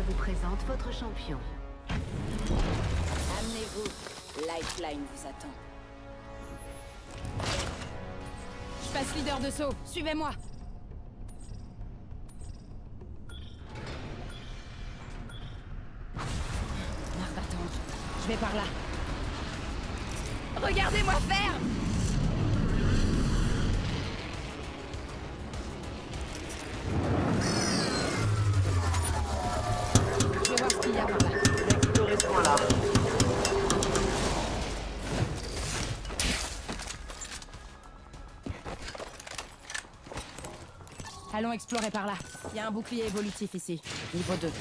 Je vous présente votre champion. Amenez-vous. Lifeline vous attend. Je passe leader de saut. Suivez-moi. Marre d'attendre. Je vais par là. Regardez-moi faire Allons explorer par là. Il y a un bouclier évolutif ici. Niveau 2.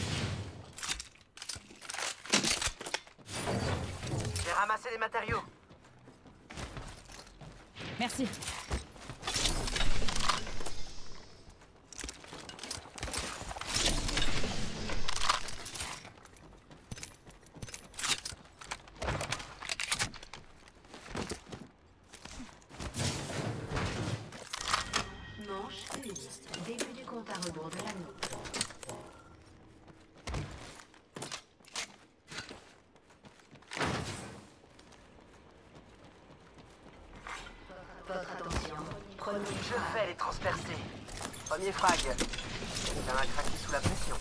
J'ai ramassé les matériaux. Merci. Manche 1. Début du compte à rebours de l'anneau. Votre attention. Premier Fais les transpercer. Premier frag. Ça va craquer sous la pression.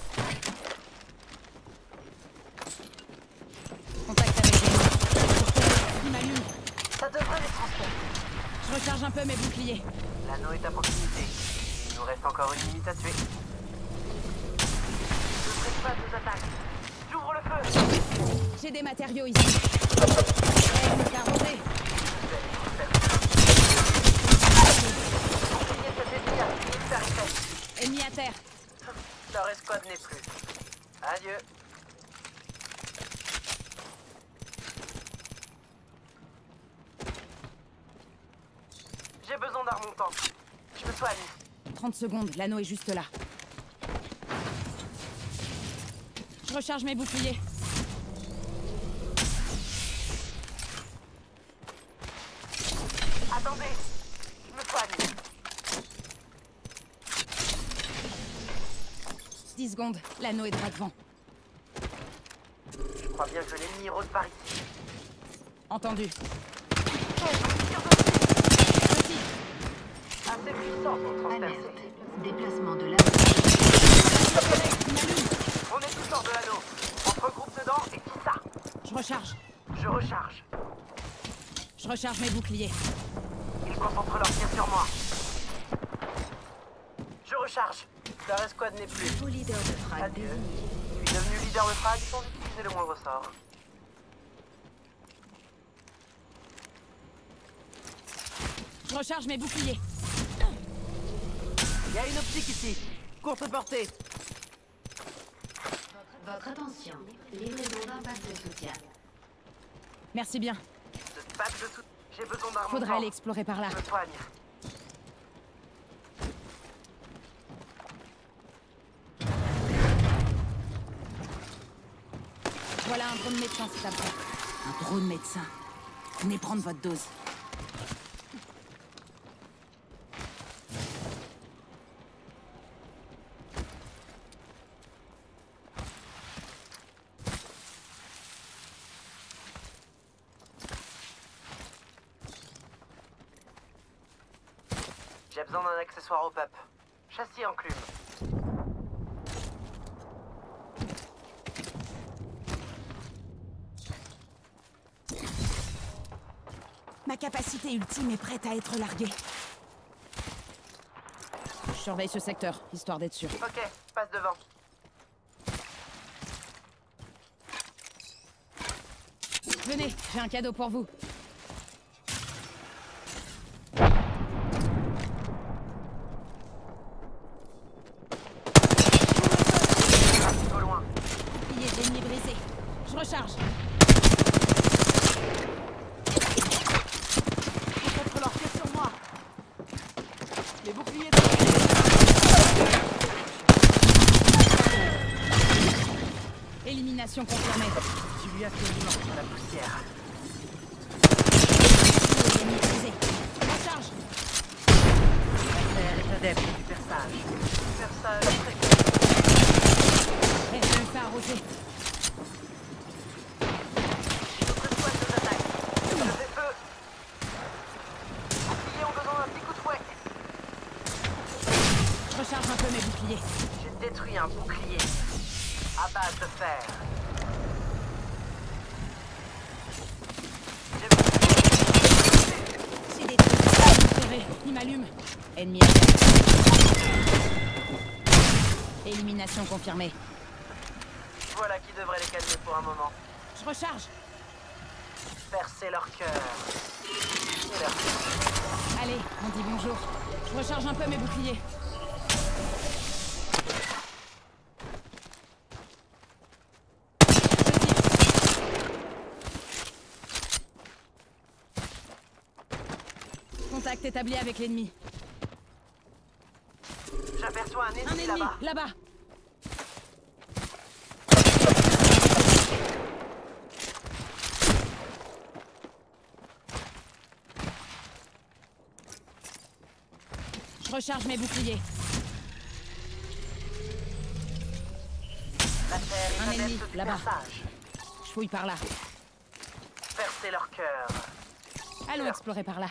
Contact avec les Il m'allume. Ça devrait les transpercer. Je recharge un peu mes boucliers. L'anneau est à proximité. Il nous reste encore une limite à tuer. Je ferai pas deux attaques. J'ouvre le feu. J'ai des matériaux ici. Eh, me faire monter. Bouclier de cet ennemi a fini de faire effet. Ennemi à terre. Leur escouade n'est plus. Adieu. J'ai besoin d'un remontant. Je me soigne. 30 secondes, l'anneau est juste là. Je recharge mes boucliers. Attendez. Je me soigne. 10 secondes, l'anneau est droit devant. Je crois bien que l'ennemi rôde par ici. Entendu. Assez puissant pour transpercer. Déplacement de l'anneau. On est tous hors de l'anneau. Entre groupe dedans et qui ça Je recharge. Je recharge. Je recharge mes boucliers. Ils concentrent leur tir sur moi. Je recharge. Leur escouade n'est plus. Vos leaders de frag Adieu. Je suis devenu leader de frag sans utiliser le moindre sort. Je recharge mes boucliers. Il y a une optique ici. Courte portée. Votre attention. Livraison d'un pack de soutien. Merci bien. Ce pack de tout. J'ai besoin Faudra aller explorer par là. Je me soigne. Voilà un drone médecin t'as besoin. Un drone médecin. Venez prendre votre dose. J'ai besoin d'un accessoire au pup. Châssis enclume. Ma capacité ultime est prête à être larguée. Je surveille ce secteur, histoire d'être sûr. Ok, passe devant. Venez, j'ai un cadeau pour vous. Contamination confirmée. Tu lui as fait une de la poussière. En charge. L'affaire est adepte du perçage. Du perçage très Reste même pas arrosé. Notre squad nous attaque. Je fais feu. Boucliers ont besoin d'un petit coup de fouet. Je recharge un peu mes boucliers. J'ai détruit un bouclier. À base de fer. Ennemi à. Élimination confirmée. Voilà qui devrait les calmer pour un moment. Je recharge. Percer leur cœur. Allez, on dit bonjour. Je recharge un peu mes boucliers. Contact établi avec l'ennemi. J'aperçois un Un ennemi ennemi, là-bas. là-bas. Je recharge mes boucliers. Un ennemi, là-bas. Je fouille par là. Percer leur cœur. Allons explorer par là.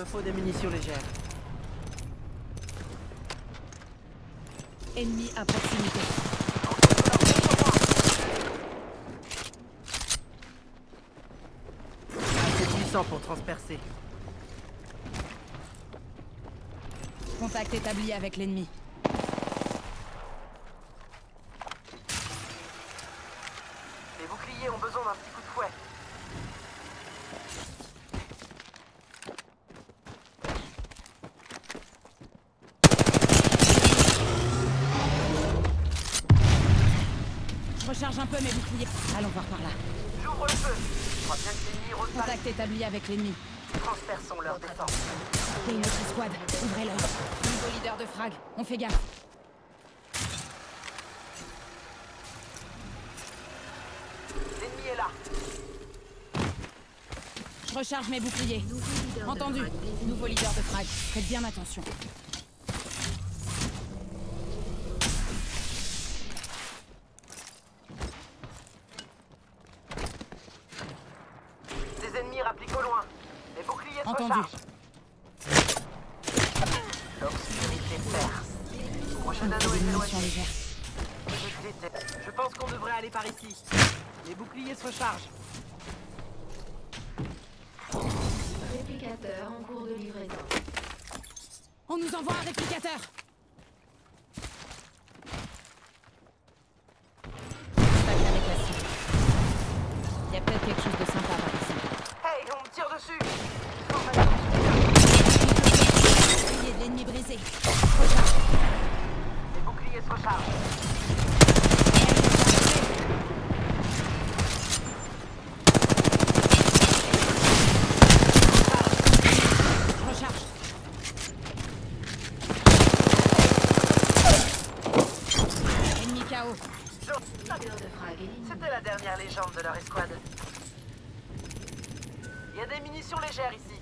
Me faut des munitions légères. Ennemi à proximité. Assez puissant pour transpercer. Contact établi avec l'ennemi. Les boucliers ont besoin d'un petit coup de fouet. Je recharge un peu mes boucliers. Allons voir par là. J'ouvre le feu. Je crois bien que l'ennemi rose Contact établi avec l'ennemi. Transperçons leur défense. Et une autre squad. Ouvrez l'œil. Nouveau leader de frag. On fait gaffe. L'ennemi est là. Je recharge mes boucliers. Entendu. Nouveau leader de frag. Faites bien attention. Se rechargent. Réplicateur en cours de livraison. On nous envoie un réplicateur. Contact avec la cible. Il y a peut-être quelque chose de sympa par ici. Hey, on me tire dessus. Il faut faire attention. Bouclier de l'ennemi brisé. Recharge. Les boucliers se rechargent. Recharge. Ennemi KO. Leader de frag éliminé. C'était la dernière légende de leur escouade. Il y a des munitions légères ici.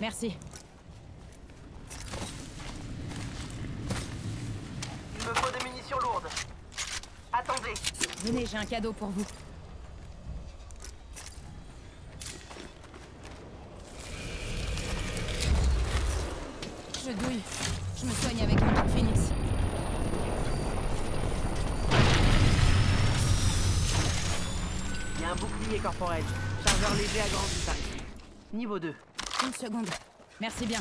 Merci. Il me faut des munitions lourdes. Attendez. Venez, j'ai un cadeau pour vous. Je douille. Je me soigne avec un truc phoenix. Il y a un bouclier corporel. Chargeur léger agrandi par ici. Niveau 2. Une seconde. Merci bien.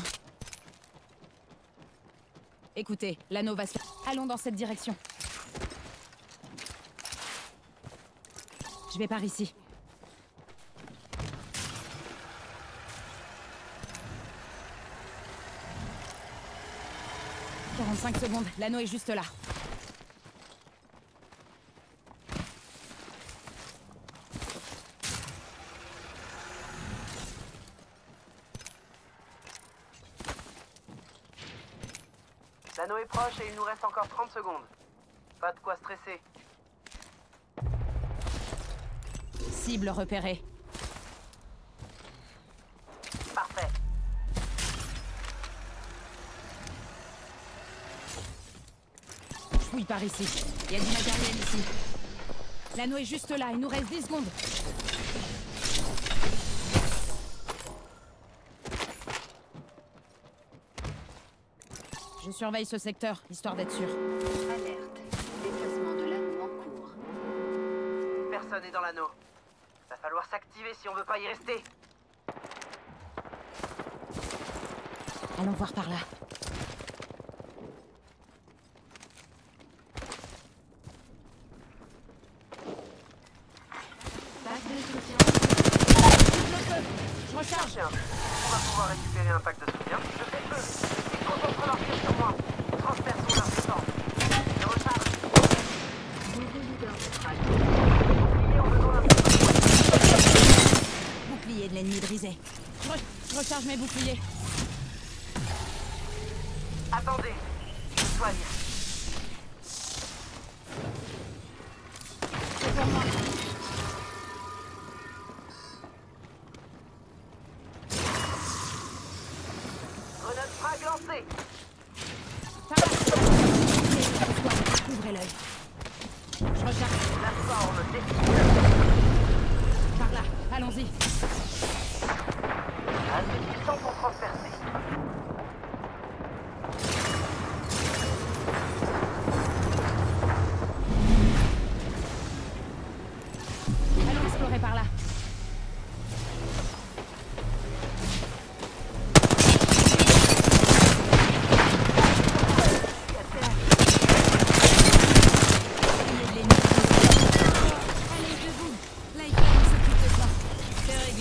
Écoutez, l'anneau va se... Allons dans cette direction. Je vais par ici. « 45 secondes, l'anneau est juste là. L'anneau est proche et il nous reste encore 30 secondes. Pas de quoi stresser. Cible repérée. Parfait. Je fouille par ici. Il y a du matériel ici. L'anneau est juste là, il nous reste 10 secondes. Je surveille ce secteur, histoire d'être sûr. Alerte. Déplacement de l'anneau en cours. Personne n'est dans l'anneau. Va falloir s'activer si on veut pas y rester. Allons voir par là. Pack de soutien. Je recharge Tiens, on va pouvoir récupérer un pack de soutien. Je fais feu. Ils concentrent leur tir sur moi. Transperçons leur puissance. Je recharge. Bouclier en besoin d'un Bouclier de l'ennemi brisé. Je, re- je recharge mes boucliers. Attendez. Je soigne.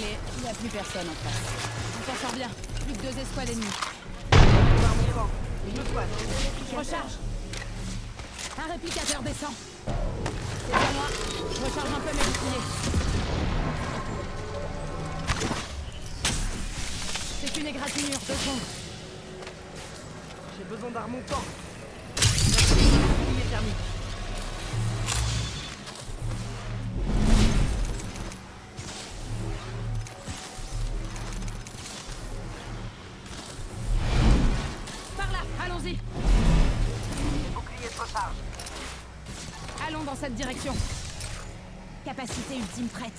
Il n'y a plus personne en face. On s'en sort bien. Plus que deux escouades ennemies. Gouvernement. Je recharge. Un réplicateur descend. C'est à moi. Je recharge un peu mes boucliers. C'est une égratignure, deux secondes. J'ai besoin. Bouclier thermique. Allons dans cette direction. Capacité ultime prête.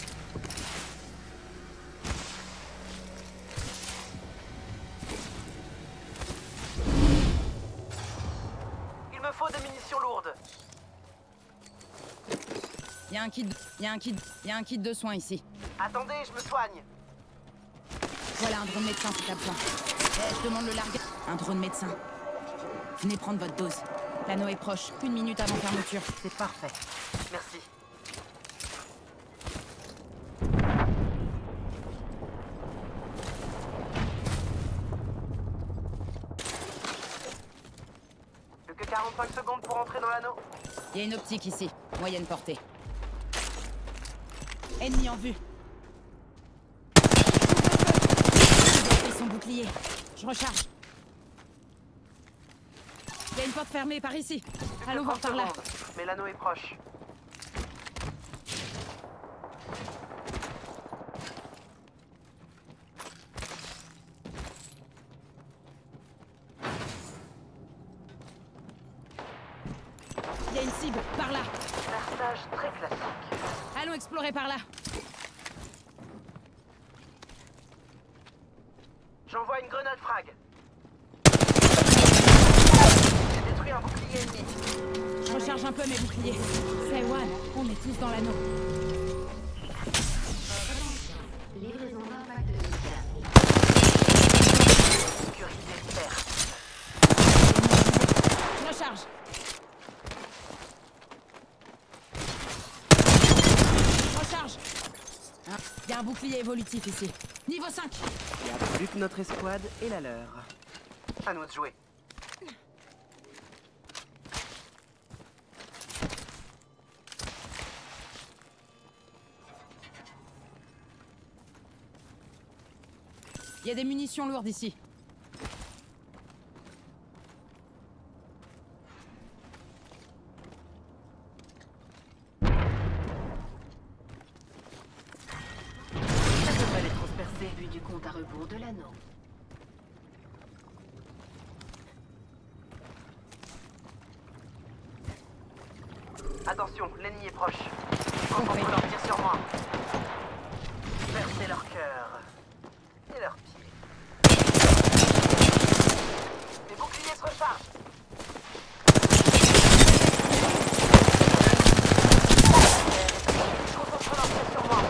Il me faut des munitions lourdes. Il y a un kit, il y a un kit, il y a un kit de soins ici. Attendez, je me soigne. Voilà un drone médecin t'as besoin. Eh, je demande le largue. Un drone médecin. Venez prendre votre dose. L'anneau est proche. Une minute avant fermeture. C'est parfait. Merci. Plus que 45 secondes pour entrer dans l'anneau. Il y a une optique ici. Moyenne portée. Ennemi en vue. Son bouclier. Je recharge. Il y a une porte fermée par ici. Plus Allons voir 30 par là. Mais l'anneau est proche. Il y a une cible par là. Perçage très classique. Allons explorer par là. J'envoie une grenade frag. J'ai détruit un bouclier ennemi. Je recharge un peu mes boucliers. C'est one. On est tous dans l'anneau. Livraison de. Je recharge. Je recharge. Il y a un bouclier évolutif ici. Niveau 5. Il n'y a plus que notre escouade et la leur. À nous de jouer. Il y a des munitions lourdes ici. sont à rebours de l'anneau. Attention, l'ennemi est proche. Concentre leur tir sur moi. Percez leur cœur. Et leurs pieds. Les boucliers se rechargent. Concentre leur tir sur moi.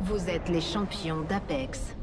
Vous êtes les champions d'Apex.